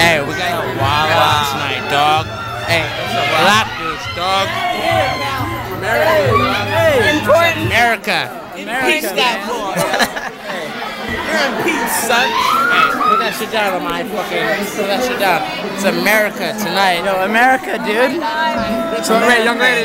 Hey, we got a wawa tonight, dog. Hey, clap this, dog. America. America. peace that boy. You're in peace, son. Hey, put that shit down on my fucking. Put that shit down. It's America tonight. Yo, America, dude. So, wait, young lady,